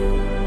you